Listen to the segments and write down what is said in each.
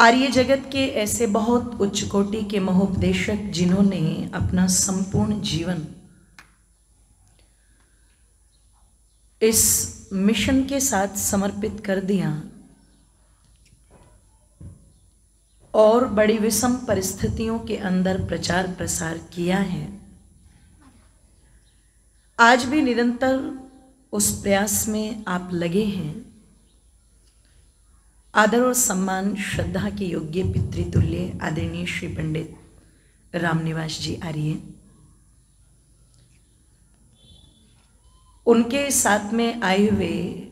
आर्य जगत के ऐसे बहुत उच्च कोटि के महोपदेशक जिन्होंने अपना संपूर्ण जीवन इस मिशन के साथ समर्पित कर दिया और बड़ी विषम परिस्थितियों के अंदर प्रचार प्रसार किया है। आज भी निरंतर उस प्रयास में आप लगे हैं। आदर और सम्मान, श्रद्धा के योग्य पितृतुल्य, आदरणीय श्री पंडित रामनिवास जी आर्य। उनके साथ में आए हुए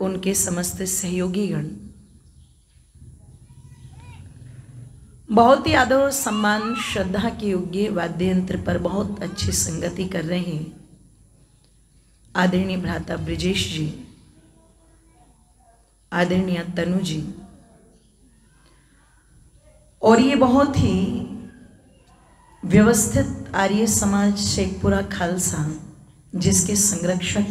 उनके समस्त सहयोगी गण बहुत ही आदर और सम्मान, श्रद्धा के योग्य वाद्य यंत्र पर बहुत अच्छी संगति कर रहे हैं। आदरणीय भ्राता ब्रिजेश जी आदरणीय तनु जी। और ये बहुत ही व्यवस्थित आर्य समाज शेखपुरा खालसा, जिसके संरक्षक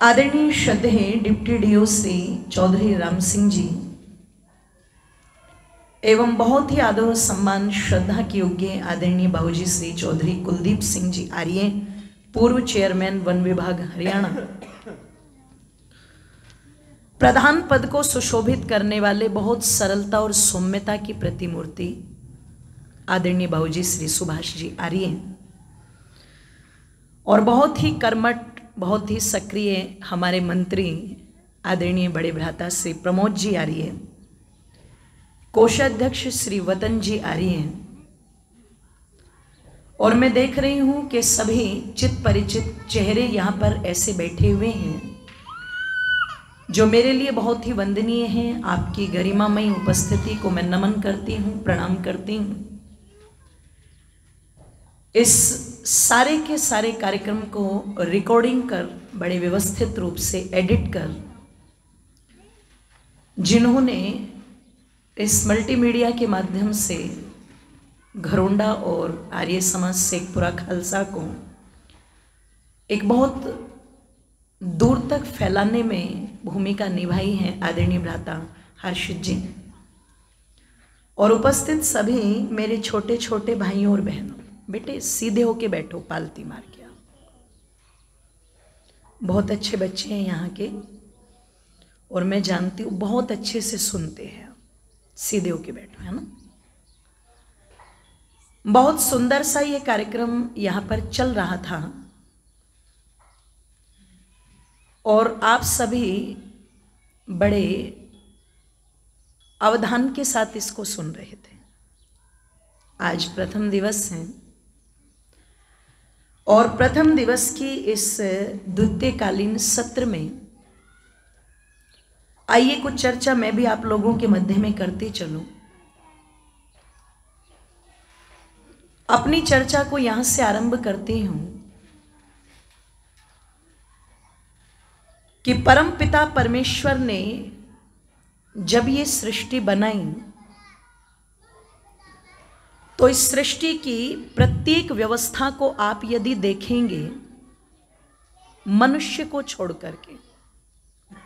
आदरणीय श्रद्धे डिप्टी डीओ श्री चौधरी राम सिंह जी, एवं बहुत ही आदर सम्मान श्रद्धा के योग्य आदरणीय बाबूजी श्री चौधरी कुलदीप सिंह जी, आर्य पूर्व चेयरमैन वन विभाग हरियाणा। प्रधान पद को सुशोभित करने वाले बहुत सरलता और सौम्यता की प्रतिमूर्ति आदरणीय बाबूजी श्री सुभाष जी आर्य और बहुत ही कर्मठ, बहुत ही सक्रिय हमारे मंत्री आदरणीय बड़े भ्राता श्री प्रमोद जी आर्य कोषाध्यक्ष श्री वतन जी आर्य हैं। और मैं देख रही हूँ कि सभी चित परिचित चेहरे यहाँ पर ऐसे बैठे हुए हैं। जो मेरे लिए बहुत ही वंदनीय हैं, आपकी गरिमामयी उपस्थिति को मैं नमन करती हूँ, प्रणाम करती हूँ। इस सारे के सारे कार्यक्रम को रिकॉर्डिंग कर, बड़े व्यवस्थित रूप से एडिट कर, जिन्होंने इस मल्टीमीडिया के माध्यम से घरोंडा और आर्य समाज शेखपुरा खालसा को एक बहुत दूर तक फैलाने में भूमिका निभाई है आदरणीय भ्राता हर्षित जी। और उपस्थित सभी मेरे छोटे छोटे भाइयों और बहनों, बेटे, सीधे होके बैठो, पालती मार के बहुत अच्छे बच्चे हैं यहाँ के, और मैं जानती हूँ बहुत अच्छे से सुनते हैं। सीधे होके बैठो, है ना? बहुत सुंदर सा ये कार्यक्रम यहाँ पर चल रहा था। और आप सभी बड़े अवधान के साथ इसको सुन रहे थे। आज प्रथम दिवस है और प्रथम दिवस की इस द्वितीयकालीन सत्र में आइए कुछ चर्चा मैं भी आप लोगों के मध्य में करती चलूँ। अपनी चर्चा को यहाँ से आरंभ करती हूँ। कि परम पिता परमेश्वर ने जब ये सृष्टि बनाई तो इस सृष्टि की प्रत्येक व्यवस्था को आप यदि देखेंगे, मनुष्य को छोड़ करके,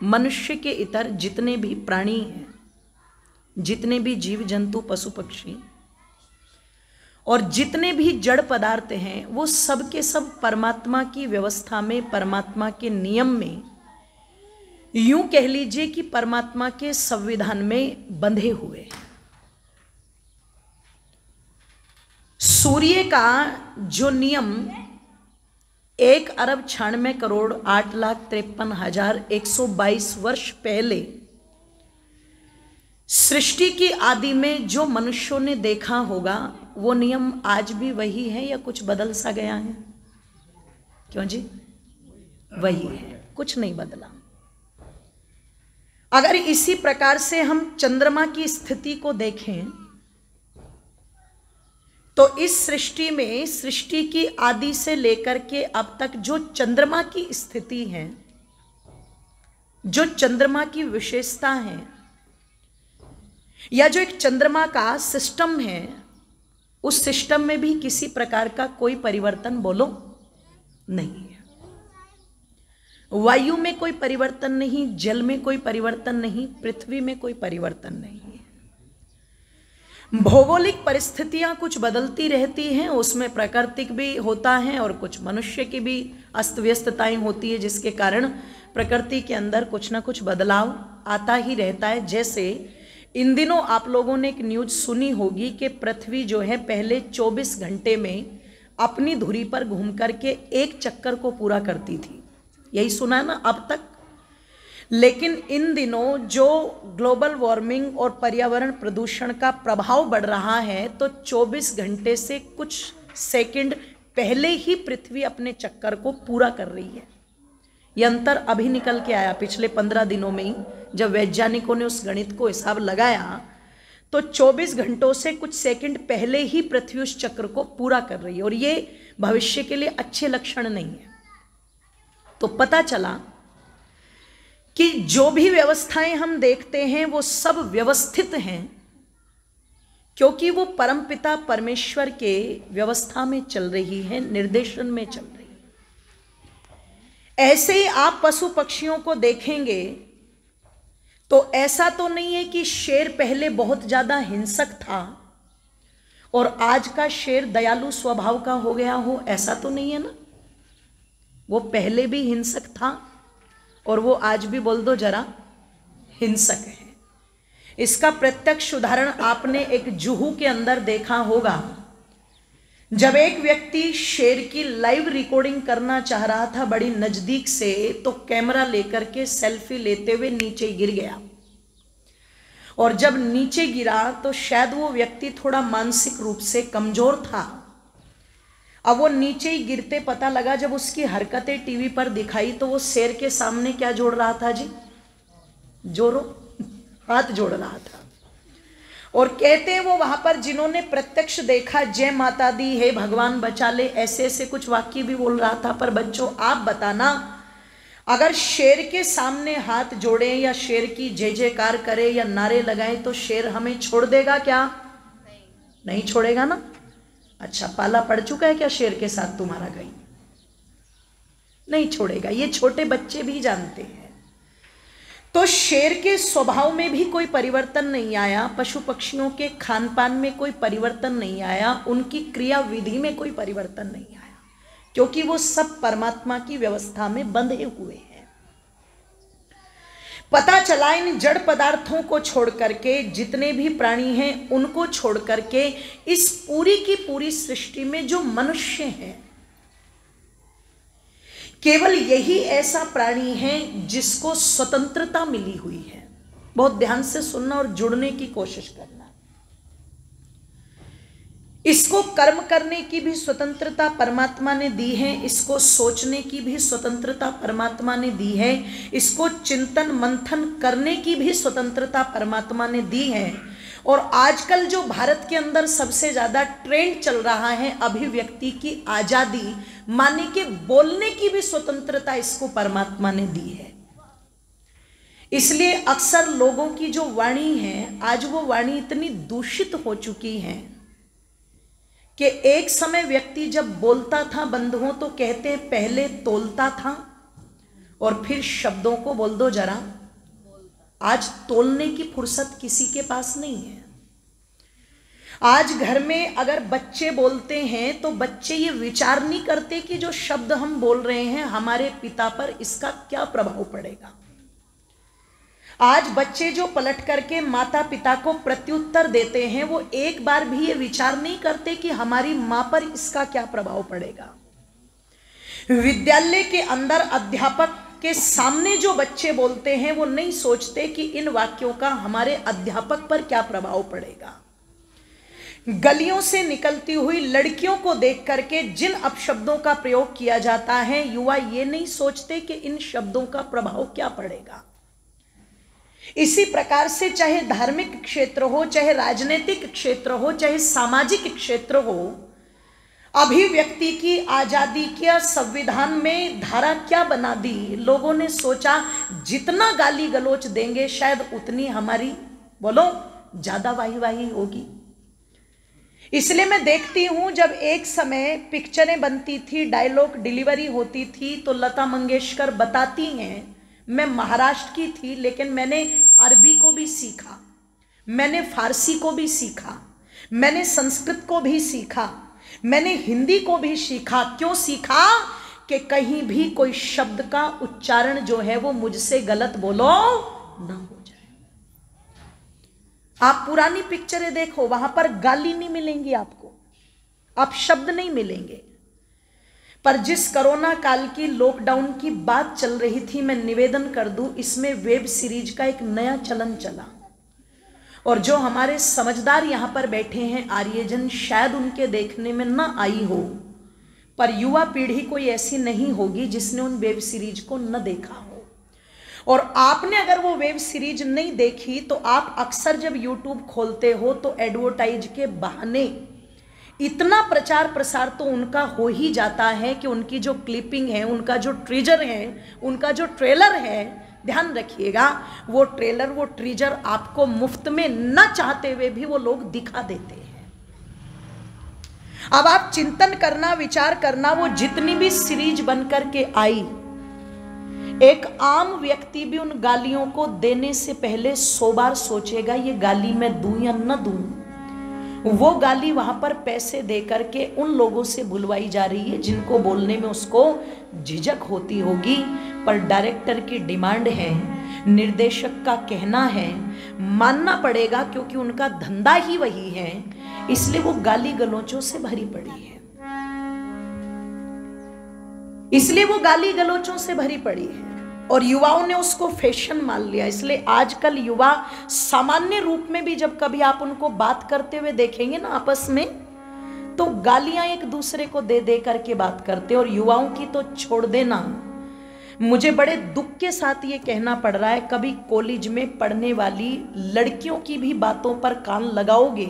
मनुष्य के इतर जितने भी प्राणी हैं, जितने भी जीव जंतु, पशु पक्षी, और जितने भी जड़ पदार्थ हैं, वो सब के सब परमात्मा की व्यवस्था में, परमात्मा के नियम में यूँ कह लीजिए कि परमात्मा के संविधान में बंधे हुए। सूर्य का जो नियम, एक अरब छियानवे करोड़ आठ लाख तिरपन हज़ार एक सौ बाईस वर्ष पहले, सृष्टि की आदि में जो मनुष्यों ने देखा होगा, वो नियम आज भी वही है या कुछ बदल सा गया है? क्यों जी? वही है। कुछ नहीं बदला। अगर इसी प्रकार से हम चंद्रमा की स्थिति को देखें तो इस सृष्टि में, सृष्टि की आदि से लेकर के अब तक जो चंद्रमा की स्थिति है, जो चंद्रमा की विशेषता है, या जो एक चंद्रमा का सिस्टम है, उस सिस्टम में भी किसी प्रकार का कोई परिवर्तन बोलो, नहीं है। वायु में कोई परिवर्तन नहीं, जल में कोई परिवर्तन नहीं, पृथ्वी में कोई परिवर्तन नहीं है। भौगोलिक परिस्थितियाँ कुछ बदलती रहती हैं, उसमें प्राकृतिक भी होता है और कुछ मनुष्य की भी अस्त व्यस्तताएँ होती है, जिसके कारण प्रकृति के अंदर कुछ ना कुछ बदलाव आता ही रहता है। जैसे, इन दिनों आप लोगों ने एक न्यूज़ सुनी होगी कि पृथ्वी जो है, पहले 24 घंटे में अपनी धुरी पर घूम करके एक चक्कर को पूरा करती थी। यही सुना है ना, अब तक। लेकिन इन दिनों जो ग्लोबल वार्मिंग और पर्यावरण प्रदूषण का प्रभाव बढ़ रहा है तो 24 घंटे से कुछ सेकंड पहले ही पृथ्वी अपने चक्कर को पूरा कर रही है। यह अंतर अभी निकल के आया पिछले पंद्रह दिनों में ही। जब वैज्ञानिकों ने उस गणित को हिसाब लगाया तो 24 घंटों से कुछ सेकंड पहले ही पृथ्वी उस चक्र को पूरा कर रही है। और ये भविष्य के लिए अच्छे लक्षण नहीं है। तो पता चला कि जो भी व्यवस्थाएँ हम देखते हैं, वो सब व्यवस्थित हैं, क्योंकि वो परमपिता परमेश्वर के व्यवस्था में चल रही है, निर्देशन में चल रही है। ऐसे ही आप पशु पक्षियों को देखेंगे तो ऐसा तो नहीं है कि शेर पहले बहुत ज़्यादा हिंसक था और आज का शेर दयालु स्वभाव का हो गया हो, ऐसा तो नहीं है ना? वो पहले भी हिंसक था और वो आज भी बोल दो जरा हिंसक है। इसका प्रत्यक्ष उदाहरण आपने एक जुहू के अंदर देखा होगा। जब एक व्यक्ति शेर की लाइव रिकॉर्डिंग करना चाह रहा था बड़ी नज़दीक से तो कैमरा लेकर के सेल्फी लेते हुए नीचे गिर गया। और जब नीचे गिरा तो शायद वो व्यक्ति थोड़ा मानसिक रूप से कमज़ोर था। अब वो नीचे ही गिरते पता लगा जब उसकी हरकतें टीवी पर दिखाई तो वो शेर के सामने क्या जोड़ रहा था जी? जोरो। हाथ जोड़ रहा था। और कहते हैं वो वहाँ पर जिन्होंने प्रत्यक्ष देखा जय माता दी हे भगवान बचा ले ऐसे ऐसे कुछ वाक्य भी बोल रहा था पर बच्चों आप बताना अगर शेर के सामने हाथ जोड़े या शेर की जय जयकार करे या नारे लगाए तो शेर हमें छोड़ देगा क्या? नहीं, नहीं छोड़ेगा ना? अच्छा पाला पड़ चुका है क्या शेर के साथ तुम्हारा कहीं? नहीं छोड़ेगा, ये छोटे बच्चे भी जानते हैं। तो शेर के स्वभाव में भी कोई परिवर्तन नहीं आया पशु पक्षियों के खान पान में कोई परिवर्तन नहीं आया, उनकी क्रिया विधि में कोई परिवर्तन नहीं आया, क्योंकि वो सब परमात्मा की व्यवस्था में बंधे हुए हैं। पता चला इन जड़ पदार्थों को छोड़ करके, जितने भी प्राणी हैं, उनको छोड़ करके इस पूरी की पूरी सृष्टि में जो मनुष्य हैं, केवल यही ऐसा प्राणी है जिसको स्वतंत्रता मिली हुई है। बहुत ध्यान से सुनना और जुड़ने की कोशिश करना। इसको कर्म करने की भी स्वतंत्रता परमात्मा ने दी है, इसको सोचने की भी स्वतंत्रता परमात्मा ने दी है, इसको चिंतन मंथन करने की भी स्वतंत्रता परमात्मा ने दी है। और आजकल जो भारत के अंदर सबसे ज़्यादा ट्रेंड चल रहा है अभिव्यक्ति की आज़ादी, माने के बोलने की भी स्वतंत्रता इसको परमात्मा ने दी है। इसलिए अक्सर लोगों की जो वाणी है, आज वो वाणी इतनी दूषित हो चुकी है। कि एक समय व्यक्ति जब बोलता था बंधुओं तो कहते, पहले तोलता था और फिर शब्दों को बोल दो जरा। आज तोलने की फुर्सत किसी के पास नहीं है। आज घर में अगर बच्चे बोलते हैं तो बच्चे ये विचार नहीं करते कि जो शब्द हम बोल रहे हैं, हमारे पिता पर इसका क्या प्रभाव पड़ेगा? आज बच्चे जो पलट करके माता पिता को प्रत्युत्तर देते हैं, वो एक बार भी ये विचार नहीं करते कि हमारी माँ पर इसका क्या प्रभाव पड़ेगा। विद्यालय के अंदर अध्यापक के सामने जो बच्चे बोलते हैं, वो नहीं सोचते कि इन वाक्यों का हमारे अध्यापक पर क्या प्रभाव पड़ेगा। गलियों से निकलती हुई लड़कियों को देख करके जिन अपशब्दों का प्रयोग किया जाता है, युवा ये नहीं सोचते कि इन शब्दों का प्रभाव क्या पड़ेगा। इसी प्रकार से चाहे धार्मिक क्षेत्र हो, चाहे राजनीतिक क्षेत्र हो, चाहे सामाजिक क्षेत्र हो, अभिव्यक्ति की आज़ादी क्या संविधान में धारा क्या बना दी? लोगों ने सोचा, जितना गाली गलोच देंगे, शायद उतनी हमारी, बोलो, ज़्यादा वाही वाही होगी। इसलिए मैं देखती हूँ, जब एक समय पिक्चरें बनती थी, डायलॉग डिलीवरी होती थी तो लता मंगेशकर बताती हैं मैं महाराष्ट्र की थी, लेकिन मैंने अरबी को भी सीखा, मैंने फारसी को भी सीखा, मैंने संस्कृत को भी सीखा, मैंने हिंदी को भी सीखा। क्यों सीखा? कि कहीं भी कोई शब्द का उच्चारण जो है वो मुझसे गलत बोलो ना हो जाए। आप पुरानी पिक्चरें देखो, वहाँ पर गाली नहीं मिलेंगी आपको। आप शब्द नहीं मिलेंगे। पर जिस कोरोना काल की लॉकडाउन की बात चल रही थी, मैं निवेदन कर दूँ, इसमें वेब सीरीज़ का एक नया चलन चला। और जो हमारे समझदार यहाँ पर बैठे हैं, आर्यजन, शायद उनके देखने में ना आई हो, पर युवा पीढ़ी कोई ऐसी नहीं होगी जिसने उन वेब सीरीज़ को न देखा हो। और आपने अगर वो वेब सीरीज़ नहीं देखी तो आप अक्सर जब यूट्यूब खोलते हो तो एडवर्टाइज के बहाने इतना प्रचार प्रसार तो उनका हो ही जाता है कि उनकी जो क्लिपिंग है, उनका जो ट्रीजर है, उनका जो ट्रेलर है, ध्यान रखिएगा, वो ट्रेलर वो ट्रीजर आपको मुफ़्त में न चाहते हुए भी वो लोग दिखा देते हैं। अब आप चिंतन करना, विचार करना, वो जितनी भी सीरीज़ बन करके आई, एक आम व्यक्ति भी उन गालियों को देने से पहले सो बार सोचेगा, ये गाली मैं दूँ या न दूँ। वो गाली वहाँ पर पैसे दे करके उन लोगों से बुलवाई जा रही है जिनको बोलने में उसको झिझक होती होगी। पर डायरेक्टर की डिमांड है, निर्देशक का कहना है, मानना पड़ेगा क्योंकि उनका धंधा ही वही है, इसलिए वो गाली गलोचों से भरी पड़ी है। इसलिए वो गाली गलोचों से भरी पड़ी है। और युवाओं ने उसको फ़ैशन मान लिया। इसलिए आजकल युवा सामान्य रूप में भी जब कभी आप उनको बात करते हुए देखेंगे ना आपस में तो गालियाँ एक दूसरे को दे दे करके बात करते और युवाओं की तो छोड़ देना। मुझे बड़े दुख के साथ ये कहना पड़ रहा है, कभी कॉलेज में पढ़ने वाली लड़कियों की भी बातों पर कान लगाओगे?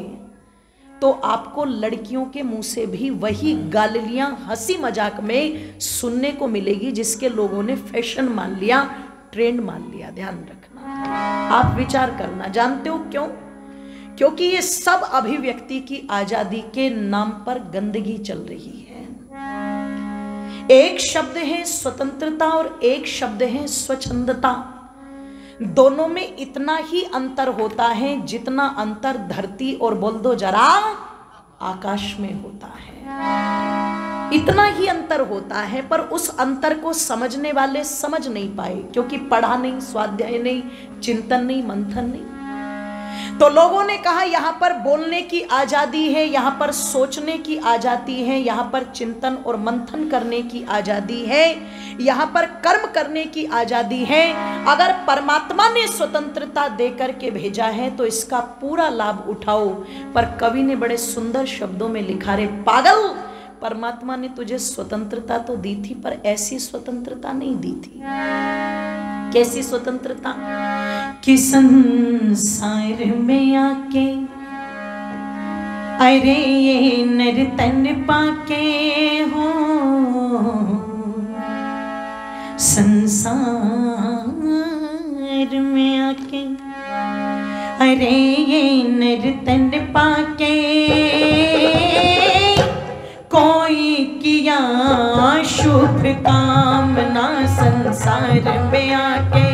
तो आपको लड़कियों के मुँह से भी वही गालियाँ हँसी मज़ाक में सुनने को मिलेगी, जिसके लोगों ने फ़ैशन मान लिया, ट्रेंड मान लिया। ध्यान रखना। आप विचार करना। जानते हो क्यों? क्योंकि ये सब अभिव्यक्ति की आज़ादी के नाम पर गंदगी चल रही है। एक शब्द है स्वतंत्रता और एक शब्द है स्वच्छंदता। दोनों में इतना ही अंतर होता है जितना अंतर धरती और बोल दो जरा आकाश में होता है। इतना ही अंतर होता है, पर उस अंतर को समझने वाले समझ नहीं पाए, क्योंकि पढ़ा नहीं, स्वाध्याय नहीं, चिंतन नहीं, मंथन नहीं। तो लोगों ने कहा, यहाँ पर बोलने की आज़ादी है, यहाँ पर सोचने की आज़ादी है, यहाँ पर चिंतन और मंथन करने की आज़ादी है, यहाँ पर कर्म करने की आज़ादी है। अगर परमात्मा ने स्वतंत्रता दे करके भेजा है तो इसका पूरा लाभ उठाओ। पर कवि ने बड़े सुंदर शब्दों में लिखा रे, पागल, परमात्मा ने तुझे स्वतंत्रता तो दी थी, पर ऐसी स्वतंत्रता नहीं दी थी। कैसी स्वतंत्रता? कि संसार में आके? अरे ये नर्तन पाके हो। संसार में आके। अरे ये नर्तन पाके शुभ कामना संसार में आके।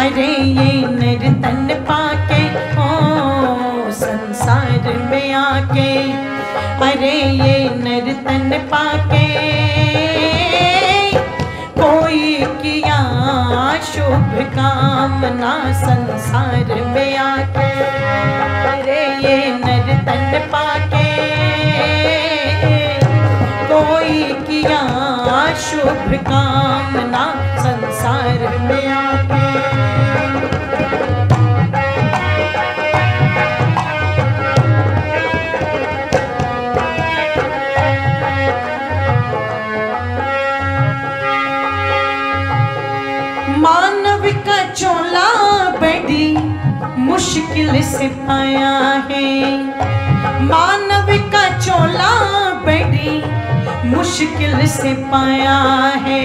अरे ये निर्तन पाके, ओ संसार में आके। अरे ये निर्तन पाके। कोई किया शुभ कामना संसार में आके। अरे ये निर्तन पाके शुभ कामना संसार में आके मानव का चोला बड़ी मुश्किल से पाया है। मानव का चोला बड़ी मुश्किल से पाया है।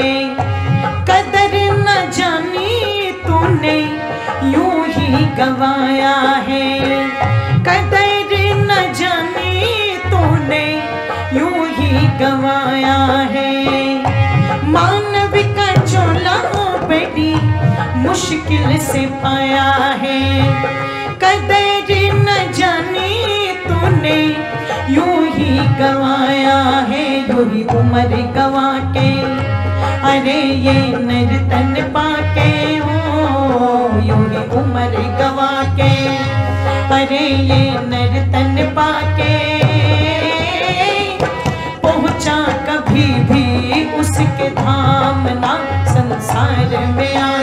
कदर न जानी तूने यूँ ही गवाया है। कदर न जानी तूने यूँ ही गवाया है। मानव का चोला बड़ी मुश्किल से पाया है। कदर गवाया है ही उम्र गवा के अरे ये नर्तन पाके हो यूँ ही उम्र गवा के अरे ये नर्तन पाके, पहुँचा कभी भी उसके धाम ना संसार में आके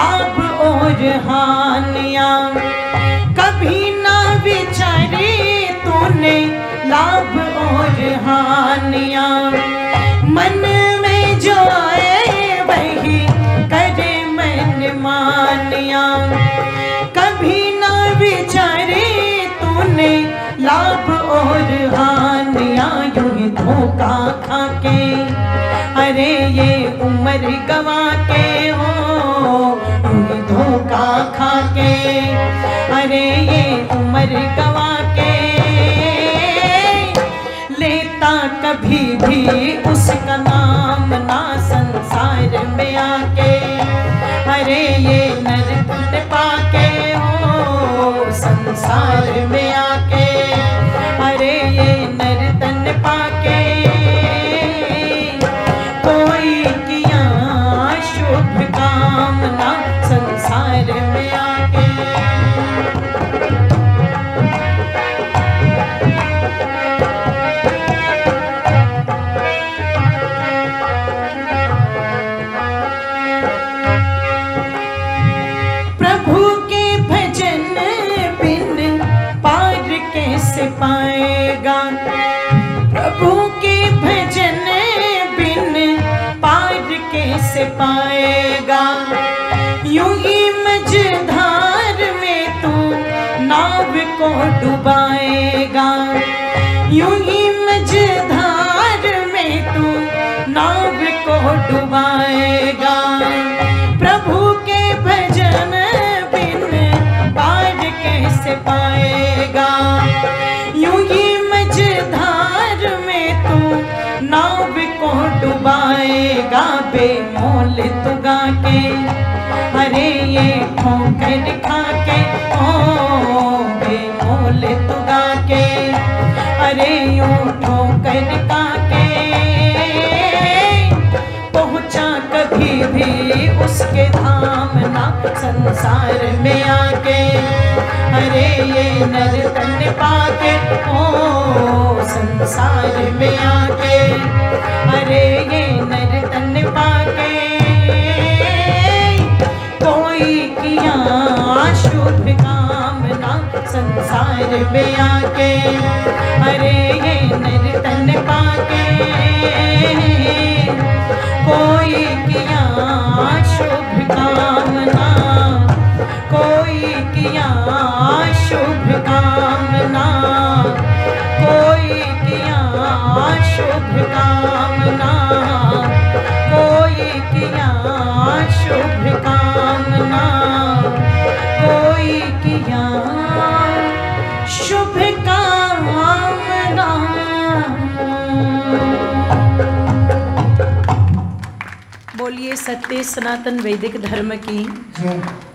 लाभ और हानिया। कभी ना विचारी तूने लाभ और हानिया। मन में जो आए वही करे मन मानिया। कभी ना विचारे तूने लाभ और हानिया यूँ ही धोखा खा के अरे ये उम्र गवा के ही धोखा खा के। अरे ये उम्र गवा के। लेता कभी भी उसका नाम ना संसार में आके। अरे ये नरतन पाके। कैसे पाएगा? यूँ ही मझधार में तू नाव को डुबाएगा। यूँ ही मझधार में तू नाव को डुबाएगा। प्रभु के भजन बिन पार कैसे पाएगा? डुबाएगा बेमोल तुगा के अरे ये ठोकर खा के ओ, बेमोल तुगा के अरे यूँ ठोकर खा के पहुँचा कभी भी उसके धाम ना संसार में आके। अरे ये नरतन पाके, ओ संसार में आके, अरे ये नर तन पाके। कोई किया शुभ कामना संसार में आके, अरे ये नर तन पाके। कोई किया सत्य सनातन वैदिक धर्म की जय